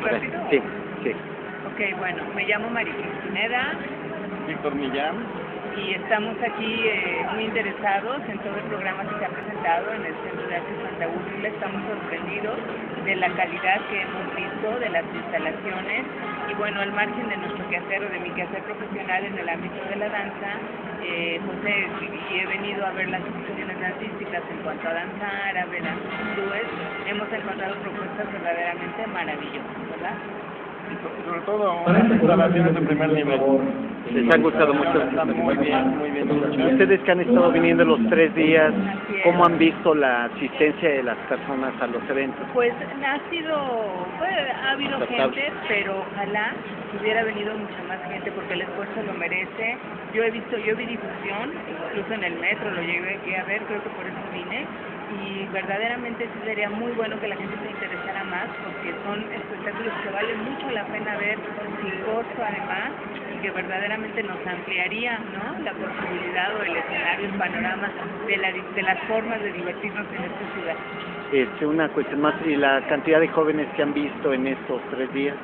breve rápido? Sí, sí. Ok, bueno, me llamo María Cristineda Víctor Millán. y estamos aquí eh, muy interesados en todo el programa que se ha presentado en el Centro de Arte Santa Úrsula. Estamos sorprendidos de la calidad que hemos visto, de las instalaciones y bueno, al margen de nuestro quehacer o de mi quehacer profesional en el ámbito de la danza, eh, José, y he venido a ver las instituciones dancísticas en cuanto a danzar, a ver a hindúes, hemos encontrado propuestas verdaderamente maravillosas, ¿verdad? Y so- sobre todo unas instalaciones de primer nivel. Les han gustado mucho. Muy bien, muy bien. Ustedes que han estado viniendo los tres días. ¿cómo han visto la asistencia de las personas a los eventos? Pues ha sido, pues, ha habido Aceptable. gente, pero ojalá hubiera venido mucha más gente porque el esfuerzo lo merece. Yo he visto, yo vi difusión, incluso en el metro lo llegué a ver, creo que por eso vine. Y verdaderamente sí sería muy bueno que la gente se interesara más porque son espectáculos que valen mucho la pena ver sin costo además que verdaderamente nos ampliaría ¿no? la posibilidad o el escenario, el panorama de, la, di- de las formas de divertirnos en esta ciudad. Este, una cuestión más, ¿y la cantidad de jóvenes que han visto en estos tres días?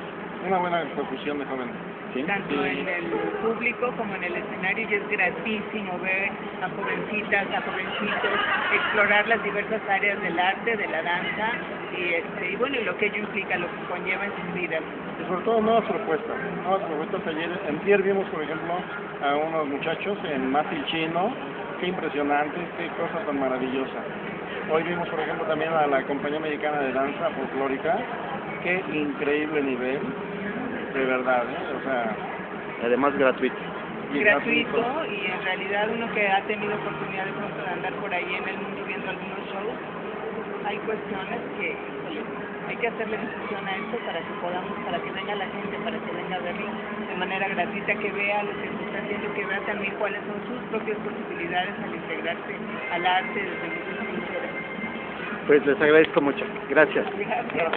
Una buena profusión de jóvenes. ¿Sí? tanto en el público como en el escenario y es gratísimo ver a jovencitas, a jovencitos explorar las diversas áreas del arte, de la danza y, este, y bueno, y lo que ello implica, lo que conlleva en sus vidas. Y sobre todo nuevas propuestas. Nuevas propuestas. Ayer, vimos, por ejemplo, a unos muchachos en Mati Chino. Qué impresionante, qué cosa tan maravillosa. Hoy vimos, por ejemplo, también a la Compañía Mexicana de Danza Folclórica. Qué increíble nivel. De verdad, ¿eh? O sea... Además gratuito. y gratuito y en realidad uno que ha tenido oportunidad de pronto de andar por ahí en el mundo viendo algunos shows, hay cuestiones que hay que hacerle difusión a esto para que podamos, para que venga la gente, para que venga a verlo de manera gratuita, que vea lo que se está haciendo, que vea también cuáles son sus propias posibilidades al integrarse al arte desde muchas. Pues les agradezco mucho. Gracias. Gracias.